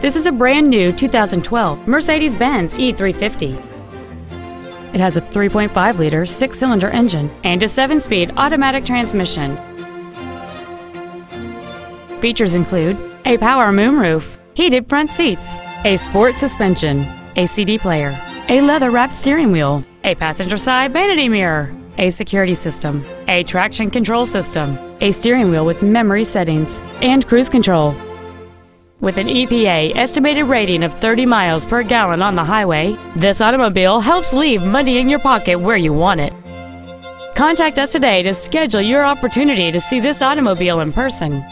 This is a brand new 2012 Mercedes-Benz E350. It has a 3.5-liter six-cylinder engine and a seven-speed automatic transmission. Features include a power moonroof, heated front seats, a sport suspension, a CD player, a leather-wrapped steering wheel, a passenger side vanity mirror, a security system, a traction control system, a steering wheel with memory settings, and cruise control. With an EPA estimated rating of 30 miles per gallon on the highway, this automobile helps leave money in your pocket where you want it. Contact us today to schedule your opportunity to see this automobile in person.